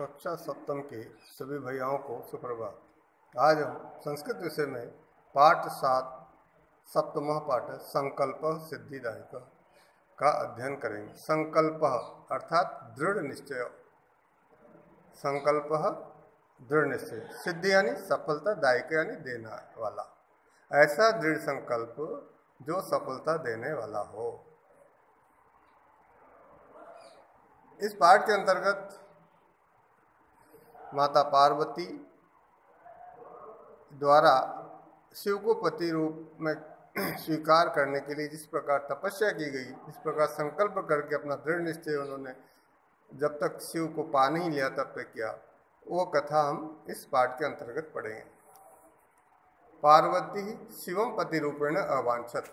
कक्षा सप्तम के सभी भैयाओं को सुप्रभात। आज हम संस्कृत विषय में पाठ सात, सप्तम पाठ, संकल्प सिद्धिदायक का अध्ययन करेंगे। संकल्प अर्थात दृढ़ निश्चय। संकल्प दृढ़ निश्चय। सिद्धि यानी सफलता दायक यानी देने वाला। ऐसा दृढ़ संकल्प जो सफलता देने वाला हो। इस पाठ के अंतर्गत माता पार्वती द्वारा शिव को पति रूप में स्वीकार करने के लिए जिस प्रकार तपस्या की गई जिस प्रकार संकल्प करके अपना दृढ़ निश्चय उन्होंने जब तक शिव को पा नहीं लिया तब तक किया। वो कथा हम इस पाठ के अंतर्गत पढ़ेंगे। पार्वती शिवम पति रूपेण अवांछत।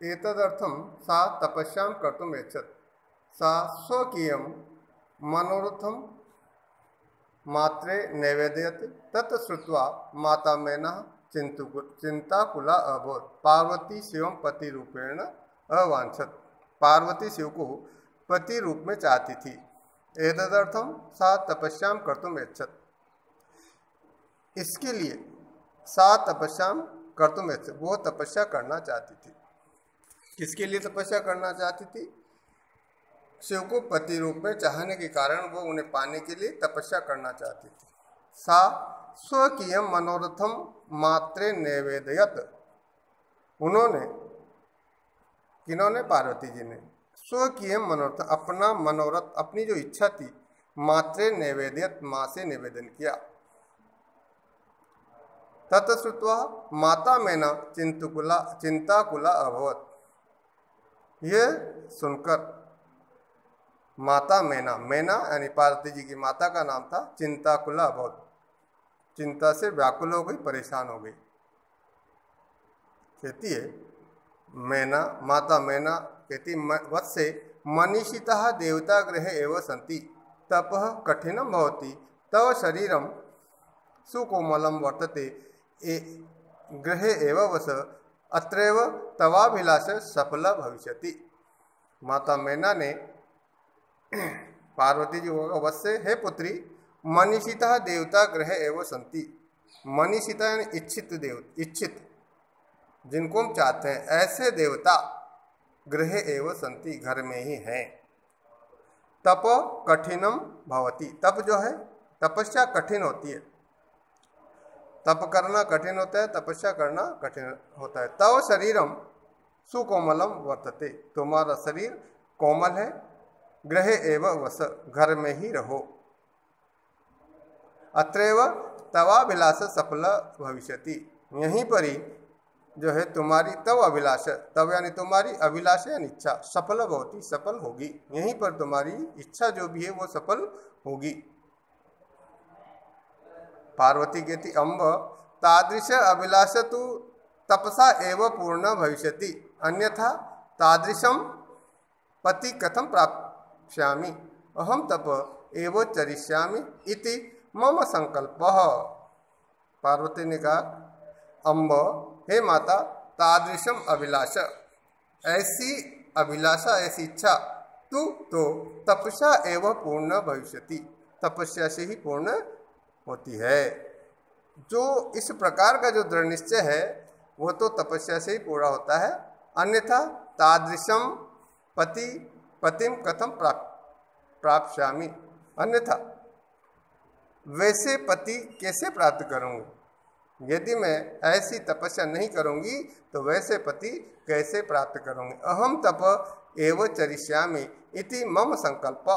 एतदर्थम सा तपस्या कर्तुम यच्छत सा स्वकीय मनोरथम मात्रे नैवेद्यत, तत् माता मैना चिंतु चिंताकुला अभूत पार्वती शिवम पति रूपेण अवांछत पार्वती शिव को पति रूप में चाहती थी। एतदर्थम सा तपस्या कर्तुम यच्छत। इसके लिए सा तपस्या कर्तुम यच्छत। वो तपस्या करना चाहती थी। किसके लिए तपस्या करना चाहती थी? शिव को पति रूप में चाहने के कारण वो उन्हें पाने के लिए तपस्या करना चाहती थी। सा स्वकीय मनोरथम मात्रे नैवेदयत। उन्होंने, किन्होंने? पार्वती जी ने। स्वकीय मनोरथ, अपना मनोरथ, अपनी जो इच्छा थी, मात्रे नैवेद्यत, माँ से निवेदन किया। तत्श्रुत्वा माता मैना चिंतकुला, चिंताकुला अभवत। ये सुनकर माता मैना मैना यानी पार्वती जी की माता का नाम था चिंताकुला बहुत चिंता से व्याकुल हो गई, परेशान हो गई। कहती है, मैना, माता मैना, कहती वत्स से, मनीषिता देवता ग्रह एवं संति तप कठिनम भवती, तव शरीरम सुकोमलम वर्तते, ए ग्रह एवं वस, अत्रैव तवाभिलाष सफल भविष्यति। माता मैना ने पार्वती जी होगा हे पुत्री, मनीषिता देवता ग्रह एवं संति। मनीषिता यानी इच्छित देव, इच्छित, जिनको हम चाहते हैं। ऐसे देवता गृह एवं संति घर में ही हैं। तप कठिनम भवती। तप जो है, तपस्या कठिन होती है। तप करना कठिन होता है, तपस्या करना कठिन होता है। तव शरीरम सुकोमलम वर्तते। तुम्हारा शरीर कोमल है ग्रह एवं वस, घर में ही रहो। अत्रैव तवाभिलाष सफल भविष्यति। यहीं पर ही जो है तुम्हारी तव अभिलाष, तव यानी तुम्हारी अभिलाष यानी इच्छा, सफल होती सफल होगी। यहीं पर तुम्हारी इच्छा जो भी है वो सफल होगी। पार्वती कहती, अम्ब, तादृश अभिलाष तो तपसा एव पूर्ण भविष्यति। अन्यथा तादृशम पति कथम प्राप्स्यामि अहम तप एव इति मम संकल्प। पार्वती ने कहा, अम्ब, हे माता तादृशम अभिलाषा। ऐसी अभिलाषा, ऐसी इच्छा, तू तो तपस्या एवं पूर्ण भविष्यति। तपस्या से ही पूर्ण होती है। जो इस प्रकार का जो दृढ़ निश्चय है, वो तो तपस्या से ही पूरा होता है। अन्यथा तादृशम पति पतिम कथम प्राप्त प्राप्त अन्यथा, वैसे पति कैसे प्राप्त करूँगी यदि मैं ऐसी तपस्या नहीं करूँगी तो वैसे पति कैसे प्राप्त करूँगी? अहम तप एव चरिष्यामी इति मम संकल्प।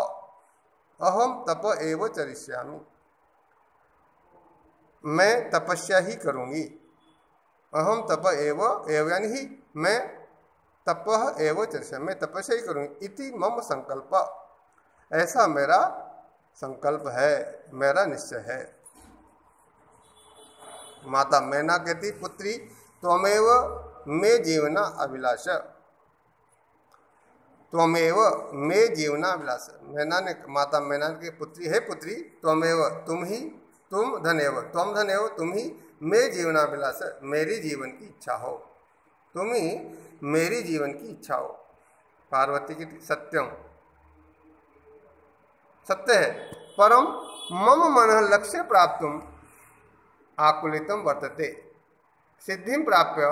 अहम तप एव चरिष्यामी। मैं तपस्या ही करूँगी। अहम तप एव एव ही मैं तप एव चरिष्या मैं तपस्या ही करूँगी इति मम संकल्प। ऐसा मेरा संकल्प है, मेरा निश्चय है। माता मैना कहती, पुत्री, त्वमेव मे जीवना अभिलाष। त्वमेव मे जीवना अभिलाष। मैना ने, माता मैना के पुत्री, है पुत्री, त्वमेव तुम ही, तुम धनेव तुम धनेव तुम ही, मे जीवनाभिलाष मेरी जीवन की इच्छा हो। तुम ही मेरी जीवन की इच्छा हो। पार्वती की सत्यम। सत्य है। परम मम मन लक्ष्य प्राप्त आकुलितम वर्तते। सिद्धि प्राप्य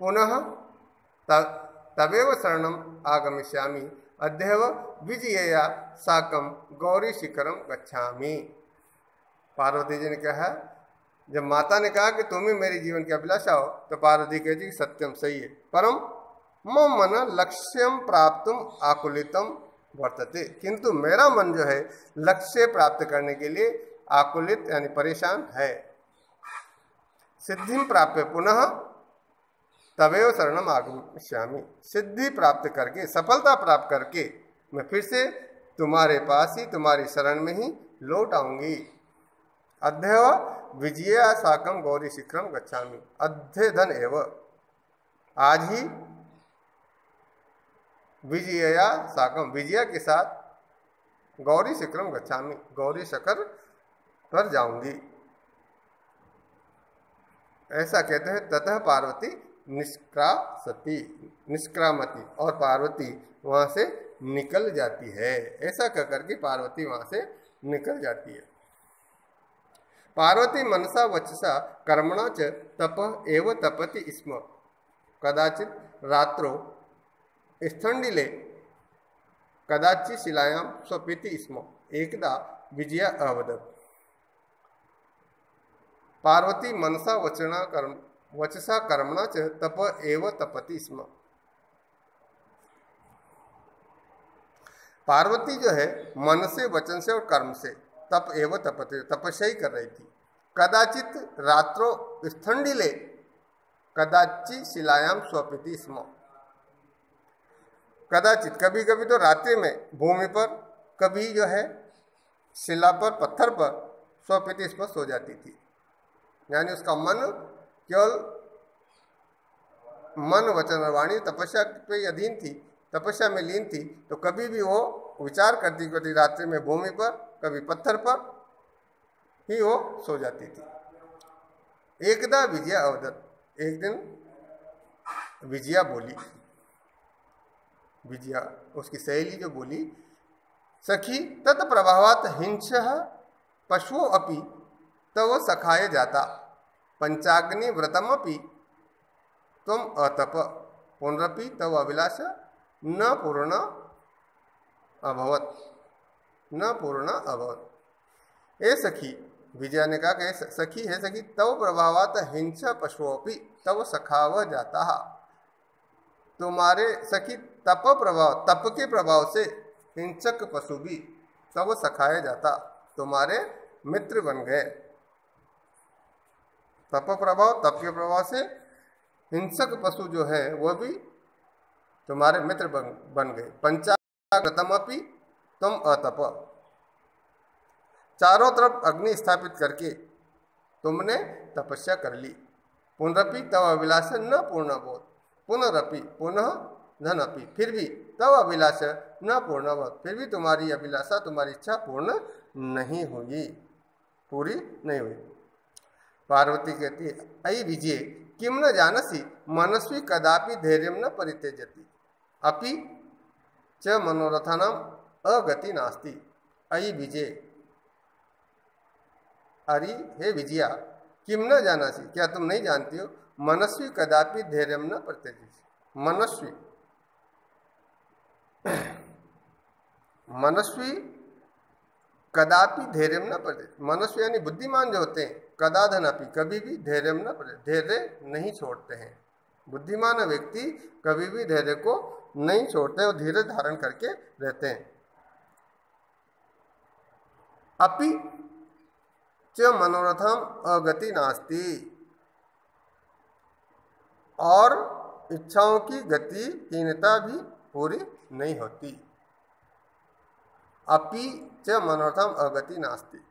पुनः तवेव शरण आगमिष्यामि। अध्यव विजयया साकम गौरी शिखरम गच्छामी। पार्वती जी ने कहा जब माता ने कहा कि तुम ही मेरे जीवन की अभिलाषा हो तो पार्वती कहती सत्यम सही है। परम मम मन लक्ष्यम प्राप्त आकुलितम वर्तते। किंतु मेरा मन जो है, लक्ष्य प्राप्त करने के लिए आकुलित यानी परेशान है। सिद्धि प्राप्त पुनः तवेव शरणम आगमिष्यामी। सिद्धि प्राप्त करके, सफलता प्राप्त करके मैं फिर से तुम्हारे पास ही, तुम्हारी शरण में ही लौट आऊँगी। अध्यय विजया साकम गौरी शिखरम गच्छामी। अध्यधन एव। आज ही विजया साकम विजया के साथ गौरी शिखरम गच्छामी। गौरी शकर पर जाऊँगी। ऐसा कहते हैं, ततः पार्वती निष्क्रासती। निष्क्रामती और पार्वती वहाँ से निकल जाती है। ऐसा कह करके पार्वती वहाँ से निकल जाती है। पार्वती मनसा वचसा कर्मणा च तप एव तपति स्म। कदाचित रात्रो स्थंडिले कदाचित शिलायाम स्वपीति स्म। एकदा विजया अवदत। पार्वती मनसा वचना कर्म, वचसा कर्मणा च तप एव तपति स्म। पार्वती जो है, मन से, वचन से और कर्म से तप एव तपते, तपस्या ही कर रही थी। कदाचित रात्रो स्थंडिले कदाचित शिलायाम स्वपिति स्म। कदाचित कभी कभी तो रात्रि में भूमि पर, कभी जो है शिला पर, पत्थर पर स्वपिति स्पष्ट हो जाती थी। यानी उसका मन केवल मन वचन और वाणी तपस्या पे अधीन थी, तपस्या में लीन थी तो कभी भी वो विचार करती करती रात्रि में भूमि पर कभी पत्थर पर ही वो सो जाती थी। एकदा विजया अवदत, एक दिन विजया बोली, विजया उसकी सहेली जो बोली, सखी तत्प्रभावात हिंस पशु अपि तव सखाए जाता, पंचाग्नि व्रतमपि तुम अतप, पुनरपि तव अभिलाष न पूर्ण अभवत। न पूर्ण अभवत। ए सखी, विजय ने कहा कि सखी, है सखी, तव प्रभावात हिंसा पशुओपि, तव सखाव जाता। तुम्हारे सखी तप प्रभाव, तप के प्रभाव से हिंसक पशु भी तब सखाया जाता, तुम्हारे मित्र बन गए। तप प्रभाव, तप के प्रभाव से हिंसक पशु जो है वह भी तुम्हारे मित्र बन बन गए। पंचागतमपि तुम अतप। चारों तरफ़ अग्नि स्थापित करके तुमने तपस्या कर ली। पुनरपि तव अभिलाष न पूर्ण बोध पुनरपि पुनः धनपि। फिर भी तव अभिलाष न पूर्ण फिर भी तुम्हारी अभिलाषा, तुम्हारी इच्छा पूर्ण नहीं हुई। पूरी नहीं हुई। पार्वती कहती है विजय किम न जानसी, मनस्वी कदापि धैर्य न परित्यजति। अपि च मनोरथानाम अगति नास्ति। अई विजय। अरे, हे विजया किम न जाना जानासी? क्या तुम नहीं जानती हो? मनस्वी कदापि धैर्य न परित्यज मनस्वी। मनस्वी कदापि धैर्य न पड़े मनुष्य यानी बुद्धिमान जो होते हैं, कदाधन अपी, कभी भी धैर्य न पड़े धैर्य नहीं छोड़ते हैं। बुद्धिमान व्यक्ति कभी भी धैर्य को नहीं छोड़ते और धीरे धारण करके रहते हैं। अपि च मनोरथम अगति नास्ती। और इच्छाओं की गति हीनता भी पूरी नहीं होती। अपि च मनोर्थम अगति नास्ति।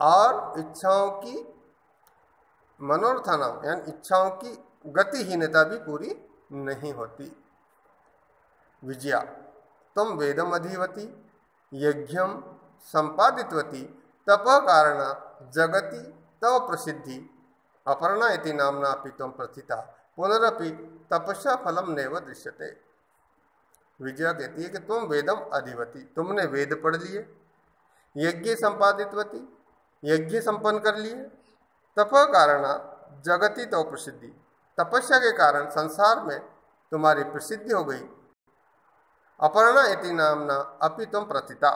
और इच्छाओं की मनोर्थना यानी इच्छाओं की गतिहीनता भी पूरी नहीं होती। विजया, तुम वेदम अधिवती, यज्ञम संपादितवती तप कारण जगति तव प्रसिद्धि। अपर्णा इति नामना तुम प्रथिता, पुनरपि तपस्या फलम नैव दृश्यते। विजया कहती है कि तुम वेदम अधिवती, तुमने वेद पढ़ लिए, यज्ञ संपादितवती, यज्ञ संपन्न कर लिए तप कारण जगति तो प्रसिद्धि। तपस्या के कारण संसार में तुम्हारी प्रसिद्धि हो गई। अपर्णा इति नामना अपि तुम प्रतिता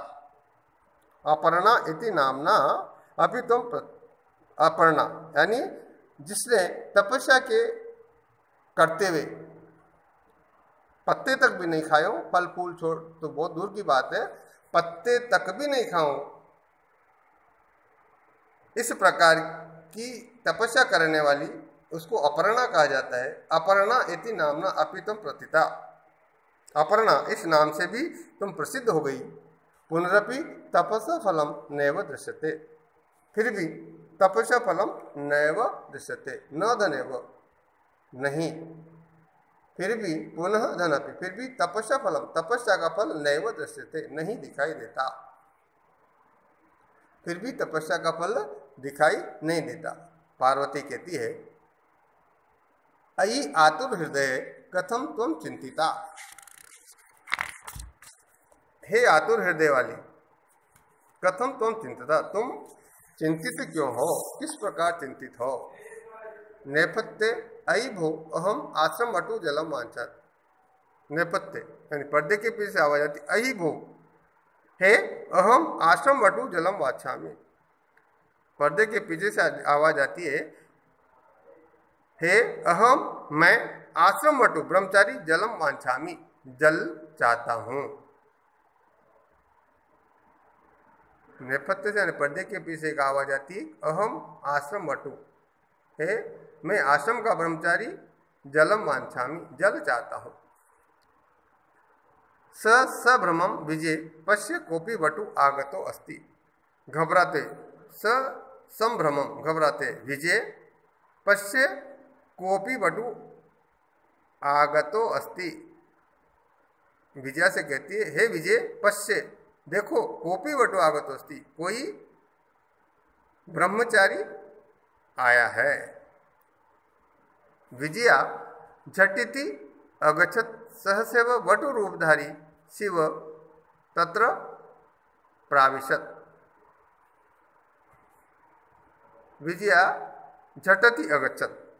अपर्णा इति नामना अपि तुम अपर्णा यानी जिसने तपस्या के करते हुए पत्ते तक भी नहीं खाए फल फूल छोड़ तो बहुत दूर की बात है पत्ते तक भी नहीं खाऊं इस प्रकार की तपस्या करने वाली उसको अपर्णा कहा जाता है अपर्णा इति नामना अपितम प्रतिता अपर्णा, इस नाम से भी तुम प्रसिद्ध हो गई। पुनरपि तपस्या फलम नैव दृश्यते। फिर भी तपस्या फलम नैव दृश्यते, न धनेव नहीं। फिर भी पुनः धनपि, फिर भी तपस्या फलम, तपस्या का फल नैव दृश्यते, नहीं दिखाई देता। फिर भी तपस्या का फल दिखाई नहीं देता। पार्वती कहती है, अयि आतुर हृदय कथम तुम चिंतिता? हे आतुर हृदय वाली कथम तुम चिंतिता? तुम चिंतित क्यों हो? किस प्रकार चिंतित हो? नेपथ्य अई भो, अहम आश्रम अटू जलम वांछत नेपथ्य, यानी पर्दे के पीछे आवाज़ आती अही भो, हे, अहम आश्रम वटु जलम वाछामी पर्दे के पीछे से आवाज़ आती है, हे, अहम, मैं आश्रम वटु ब्रह्मचारी जलम वांछामी जल चाहता हूँ। नेपथ्य से पर्दे के पीछे एक आवाज़ आती है, अहम आश्रम वटु हे, मैं आश्रम का ब्रह्मचारी, जलम वांछामी जल चाहता हूँ। स स सभ्रमम विजय, पश्य कोपी वटु आगतो अस्ति। घबराते, स संभ्रमम घबराते, विजय, पश्य कोपी वटु आगतो अस्ति। विजया से कहती है, हे विजय, पश्य देखो, कोपी वटु आगतो अस्ति कोई ब्रह्मचारी आया है। विजया झटिति अगछत सहसेव वटु रूपधारी शिव तत्र प्राविशत। विजया झटति अगछत।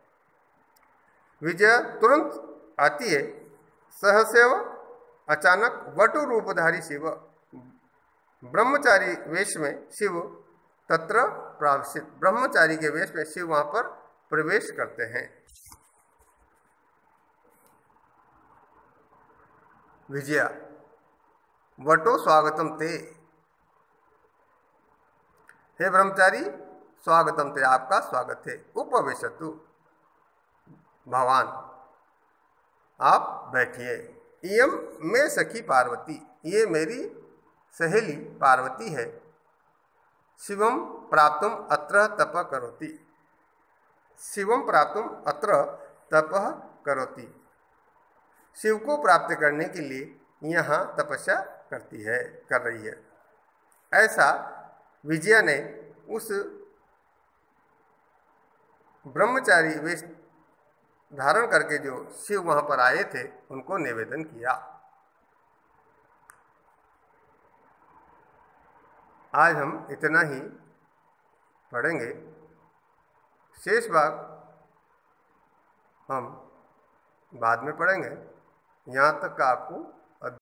विजय तुरंत आती है। सहसेव अचानक वटु रूपधारी शिव। ब्रह्मचारी वेश में शिव तत्र प्राविशित। ब्रह्मचारी के वेश में शिव वहाँ पर प्रवेश करते हैं। विजया, वटो स्वागतम ते। हे ब्रह्मचारी, स्वागतम ते, आपका स्वागत है। उपवेशतु। भगवान, आप बैठिए। इम मैं सखी पार्वती, ये मेरी सहेली पार्वती है। शिवम प्राप्तुम अत्र तप करोति। शिवम प्राप्तुम अत्र तप करोति। शिव को प्राप्त करने के लिए यहाँ तपस्या करती है, कर रही है। ऐसा विजया ने उस ब्रह्मचारी वेश धारण करके जो शिव वहाँ पर आए थे, उनको निवेदन किया। आज हम इतना ही पढ़ेंगे। शेष भाग हम बाद में पढ़ेंगे। यहाँ तक का आपको